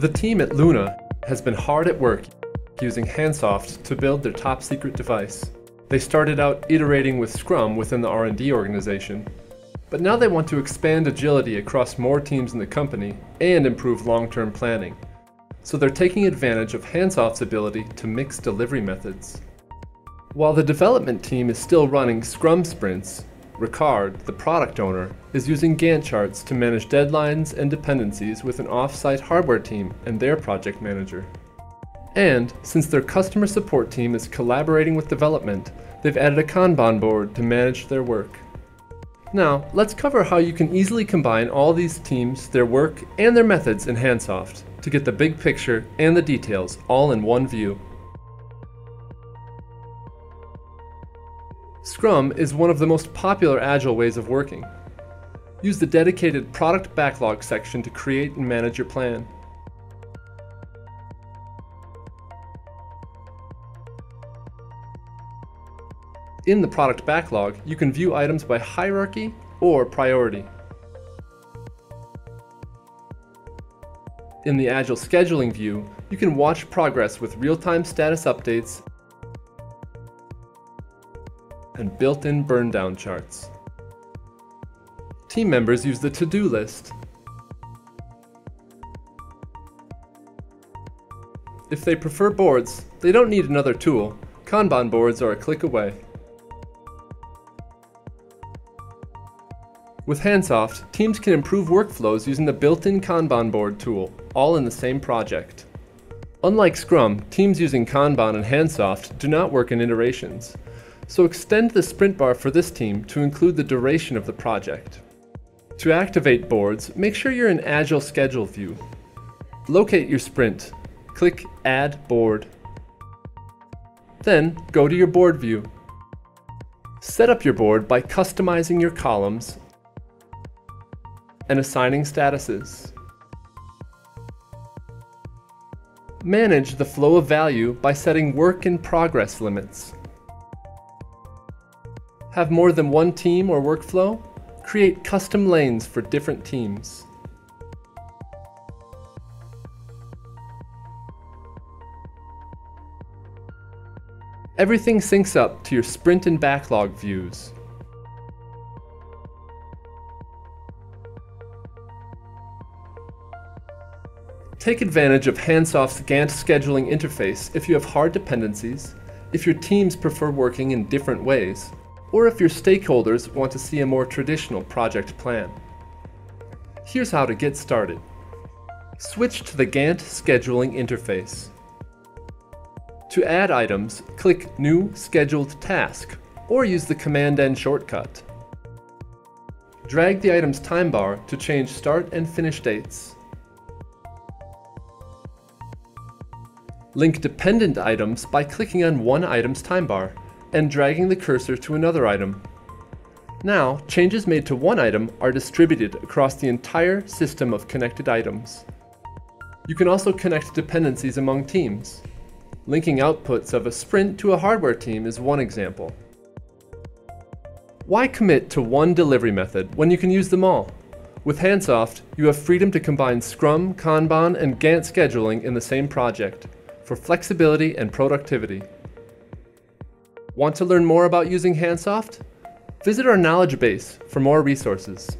The team at Luna has been hard at work using Hansoft to build their top secret device. They started out iterating with Scrum within the R&D organization, but now they want to expand agility across more teams in the company and improve long-term planning. So they're taking advantage of Hansoft's ability to mix delivery methods. While the development team is still running Scrum sprints, Ricard, the product owner, is using Gantt charts to manage deadlines and dependencies with an off-site hardware team and their project manager. And, since their customer support team is collaborating with development, they've added a Kanban board to manage their work. Now, let's cover how you can easily combine all these teams, their work, and their methods in Hansoft to get the big picture and the details all in one view. Scrum is one of the most popular Agile ways of working. Use the dedicated Product Backlog section to create and manage your plan. In the Product Backlog, you can view items by hierarchy or priority. In the Agile Scheduling view, you can watch progress with real-time status updates and built-in burn-down charts. Team members use the to-do list. If they prefer boards, they don't need another tool. Kanban boards are a click away. With Hansoft, teams can improve workflows using the built-in Kanban board tool, all in the same project. Unlike Scrum, teams using Kanban and Hansoft do not work in iterations. So extend the sprint bar for this team to include the duration of the project. To activate boards, make sure you're in Agile Schedule view. Locate your sprint. Click Add Board. Then, go to your board view. Set up your board by customizing your columns and assigning statuses. Manage the flow of value by setting work in progress limits. Have more than one team or workflow? Create custom lanes for different teams. Everything syncs up to your sprint and backlog views. Take advantage of Hansoft's Gantt scheduling interface if you have hard dependencies, if your teams prefer working in different ways, or if your stakeholders want to see a more traditional project plan. Here's how to get started. Switch to the Gantt scheduling interface. To add items, click New Scheduled Task, or use the Command-N shortcut. Drag the item's time bar to change start and finish dates. Link dependent items by clicking on one item's time bar and dragging the cursor to another item. Now, changes made to one item are distributed across the entire system of connected items. You can also connect dependencies among teams. Linking outputs of a sprint to a hardware team is one example. Why commit to one delivery method when you can use them all? With Hansoft, you have freedom to combine Scrum, Kanban, and Gantt scheduling in the same project for flexibility and productivity. Want to learn more about using Hansoft? Visit our knowledge base for more resources.